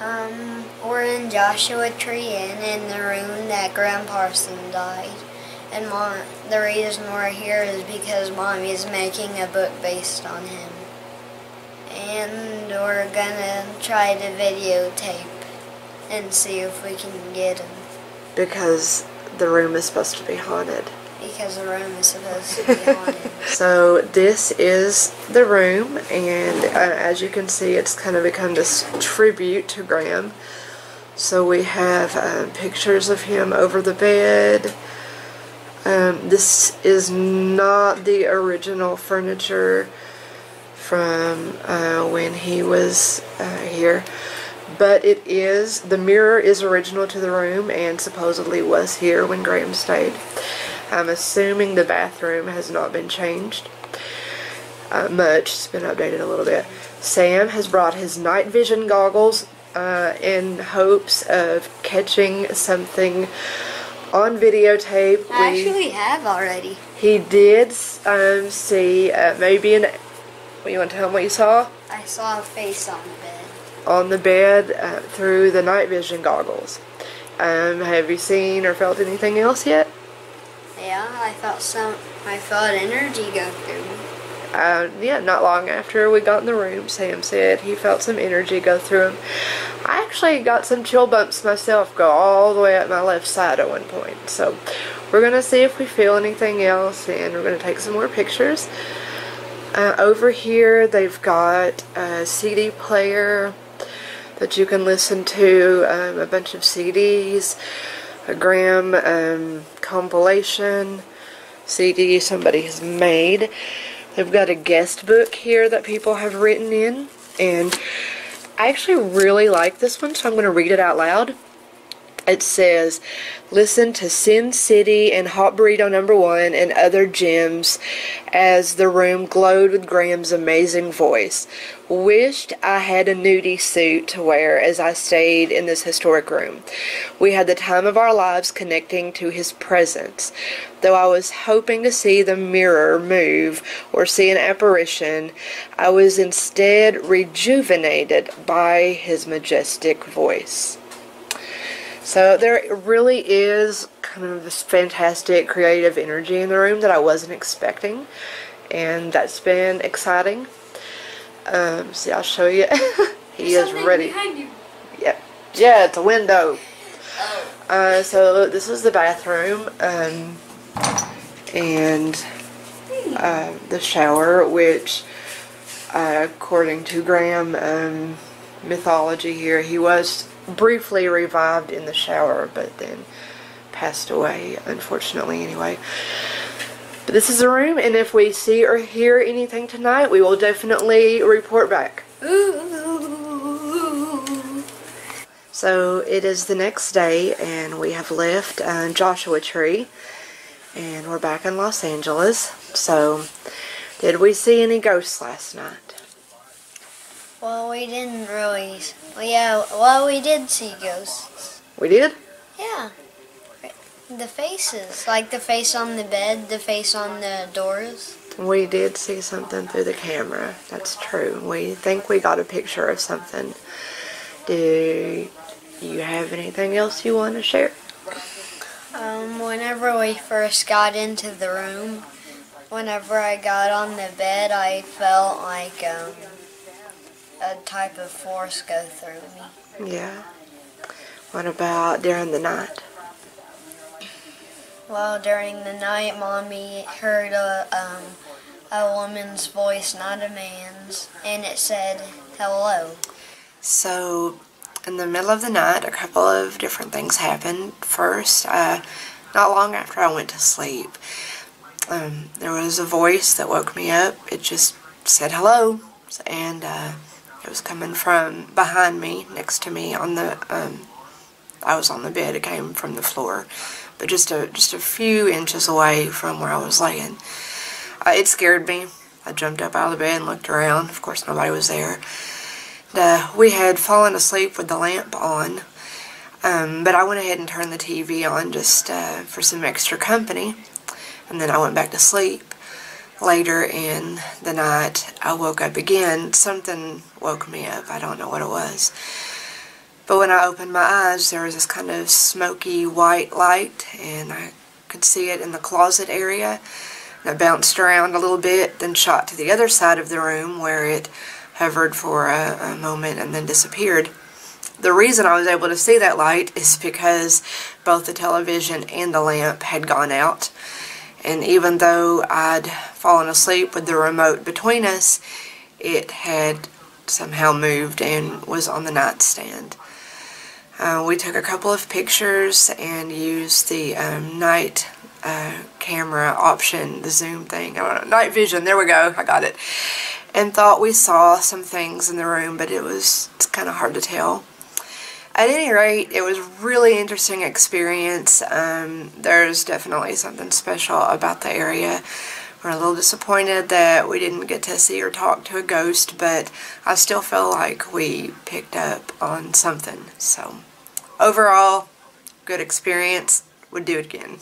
Um, we're in Joshua Tree Inn in the room that Gram Parson died. And mom, the reason we're here is because mommy is making a book based on him. And we're gonna try to videotape and see if we can get him. Because the room is supposed to be haunted. Because the room is supposed to be haunted. So this is the room, and uh, as you can see, it's kind of become this tribute to Gram. So we have uh, pictures of him over the bed. Um, this is not the original furniture from uh, when he was uh, here, but it is. The mirror is original to the room and supposedly was here when Gram stayed. I'm assuming the bathroom has not been changed uh, much. It's been updated a little bit. Sam has brought his night vision goggles uh, in hopes of catching something on videotape. I We- actually have already. he did um, see uh, maybe an. What you want to tell him what you saw I saw a face on the bed. on the bed uh, through the night vision goggles? Um, have you seen or felt anything else yet? I felt some. I felt energy go through me. Uh, yeah, not long after we got in the room, Sam said he felt some energy go through him. I actually got some chill bumps myself go all the way up my left side at one point. So we're going to see if we feel anything else and we're going to take some more pictures. Uh, over here, they've got a CD player that you can listen to, um, a bunch of CDs, a Gram um, compilation CD somebody has made. They've got a guest book here that people have written in, and I actually really like this one, so I'm going to read it out loud. It says, Listen to Sin City and Hot Burrito Number One and other gems as the room glowed with Gram's amazing voice. Wished I had a nudie suit to wear as I stayed in this historic room. We had the time of our lives connecting to his presence. Though I was hoping to see the mirror move or see an apparition, I was instead rejuvenated by his majestic voice. So there really is kind of this fantastic creative energy in the room that I wasn't expecting, and that's been exciting. Um, see, I'll show you. he is ready. Yeah, yeah, it's a window. Uh, so this is the bathroom, um, and uh, the shower, which, uh, according to Gram um, mythology here, he was briefly revived in the shower, but then passed away, unfortunately, anyway. But this is the room, and if we see or hear anything tonight, we will definitely report back. So it is the next day, and we have left uh, Joshua Tree, and we're back in Los Angeles. So, did we see any ghosts last night? Well, we didn't really. Well, yeah. Well, we did see ghosts. We did? Yeah. The faces, like the face on the bed, the face on the doors. We did see something through the camera. That's true. We think we got a picture of something. Do you have anything else you want to share? Um, whenever we first got into the room, whenever I got on the bed, I felt like um, a type of force go through me. Yeah. What about during the night? Well, during the night, mommy heard a um, a woman's voice, not a man's, and it said hello. So, in the middle of the night, a couple of different things happened. First, uh, not long after I went to sleep, um, there was a voice that woke me up. It just said hello, and uh, it was coming from behind me, next to me on the. Um, I was on the bed. It came from the floor, but just a just a few inches away from where I was laying. Uh, it scared me. I jumped up out of the bed and looked around. Of course, nobody was there. Uh, we had fallen asleep with the lamp on, um, but I went ahead and turned the TV on just uh, for some extra company, and then I went back to sleep. Later in the night, I woke up again. Something woke me up. I don't know what it was. But when I opened my eyes, there was this kind of smoky white light, and I could see it in the closet area. And it bounced around a little bit, then shot to the other side of the room where it hovered for a, a moment and then disappeared. The reason I was able to see that light is because both the television and the lamp had gone out. And even though I'd fallen asleep with the remote between us, it had somehow moved and was on the nightstand. Uh, we took a couple of pictures and used the um, night uh, camera option, the zoom thing, know, night vision, there we go, I got it, and thought we saw some things in the room, but it was kind of hard to tell. At any rate, it was really interesting experience. Um, there's definitely something special about the area. We're a little disappointed that we didn't get to see or talk to a ghost, but I still feel like we picked up on something. So, overall, good experience. Would do it again.